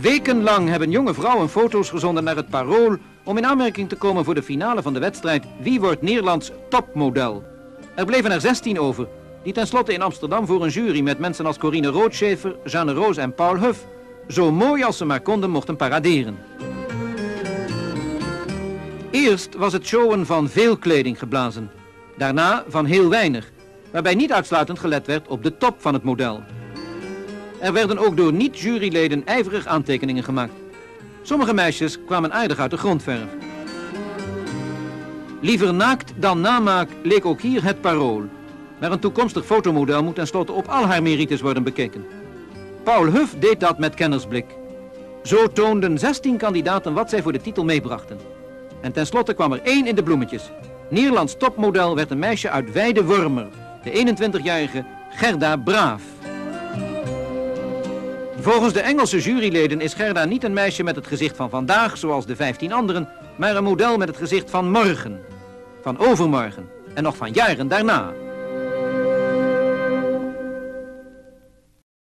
Wekenlang hebben jonge vrouwen foto's gezonden naar het Parool om in aanmerking te komen voor de finale van de wedstrijd Wie wordt Nederlands topmodel. Er bleven er 16 over, die tenslotte in Amsterdam voor een jury met mensen als Corine Roodschefer, Jeanne Roos en Paul Huff zo mooi als ze maar konden mochten paraderen. Eerst was het showen van veel kleding geblazen, daarna van heel weinig, waarbij niet uitsluitend gelet werd op de top van het model. Er werden ook door niet-juryleden ijverig aantekeningen gemaakt. Sommige meisjes kwamen aardig uit de grondverf. Liever naakt dan namaak leek ook hier het parool. Maar een toekomstig fotomodel moet tenslotte op al haar merites worden bekeken. Paul Huff deed dat met kennersblik. Zo toonden 16 kandidaten wat zij voor de titel meebrachten. En tenslotte kwam er één in de bloemetjes. Nederlands topmodel werd een meisje uit Weide-Wormer, de 21-jarige Gerda Braaf. Volgens de Engelse juryleden is Gerda niet een meisje met het gezicht van vandaag, zoals de 15 anderen, maar een model met het gezicht van morgen, van overmorgen en nog van jaren daarna.